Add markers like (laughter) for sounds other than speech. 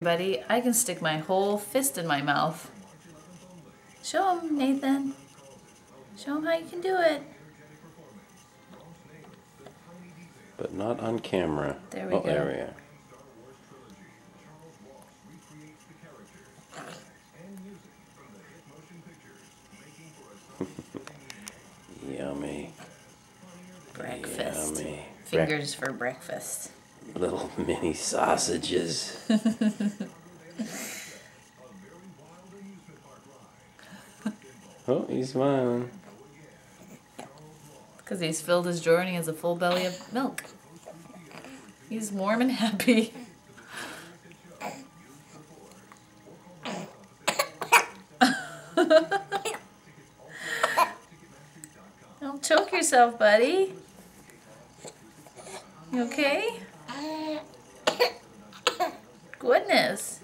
Buddy, I can stick my whole fist in my mouth. Show him, Nathan. Show him how you can do it. But not on camera. There we oh, go. There we are. (laughs) Yummy. Breakfast. Yummy. Fingers for breakfast. Little (laughs) mini sausages. oh, he's smiling. Because he's filled his he has a full belly of milk. He's warm and happy. (laughs) Don't choke yourself, buddy. You okay? (coughs) Goodness.